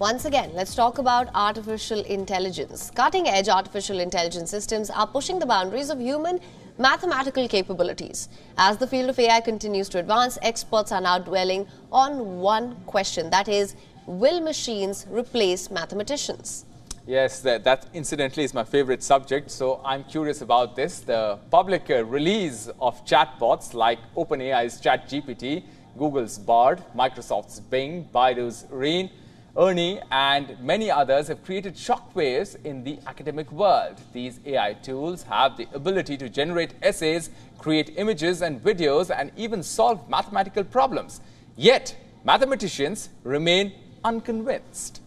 Once again, let's talk about artificial intelligence. Cutting edge artificial intelligence systems are pushing the boundaries of human mathematical capabilities. As the field of AI continues to advance, experts are now dwelling on one question that is, will machines replace mathematicians? Yes, that, that, incidentally is my favorite subject, so I'm curious about this. The public uh, release of chatbots like OpenAI's ChatGPT, Google's Bard, Microsoft's Bing, Baidu's Ren, Ernie, and many others have created shockwaves in the academic world. These AI tools have the ability to generate essays, create images and videos, and even solve mathematical problems. Yet, mathematicians remain unconvinced.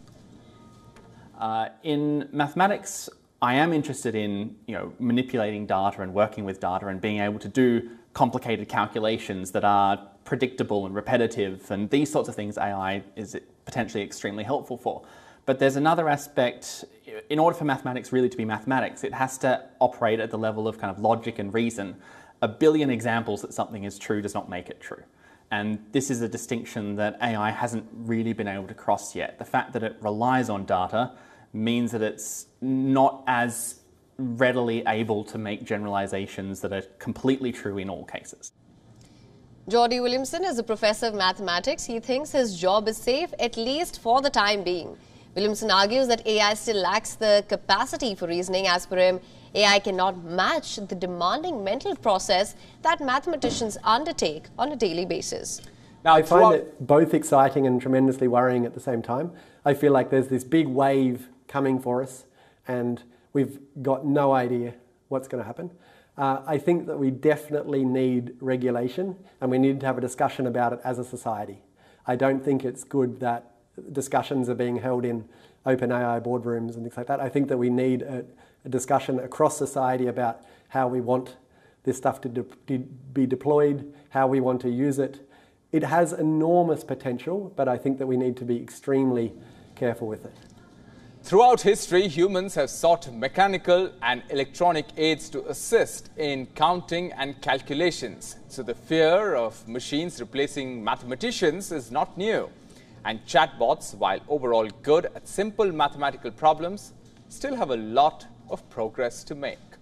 Uh, in mathematics, I am interested in you know manipulating data and working with data and being able to do complicated calculations that are predictable and repetitive and these sorts of things AI is potentially extremely helpful for. But there's another aspect, in order for mathematics really to be mathematics, it has to operate at the level of kind of logic and reason. A billion examples that something is true does not make it true. And this is a distinction that AI hasn't really been able to cross yet. The fact that it relies on data means that it's not as readily able to make generalizations that are completely true in all cases. Geordie Williamson is a professor of mathematics. He thinks his job is safe, at least for the time being. Williamson argues that AI still lacks the capacity for reasoning. As per him, AI cannot match the demanding mental process that mathematicians undertake on a daily basis. Now, I find it both exciting and tremendously worrying at the same time. I feel like there's this big wave coming for us, and we've got no idea what's going to happen. Uh, I think that we definitely need regulation, and we need to have a discussion about it as a society. I don't think it's good that discussions are being held in OpenAI boardrooms and things like that. I think that we need a, a discussion across society about how we want this stuff to, de to be deployed, how we want to use it. It has enormous potential, but I think that we need to be extremely careful with it. Throughout history, humans have sought mechanical and electronic aids to assist in counting and calculations. So the fear of machines replacing mathematicians is not new. And chatbots, while overall good at simple mathematical problems, still have a lot of progress to make.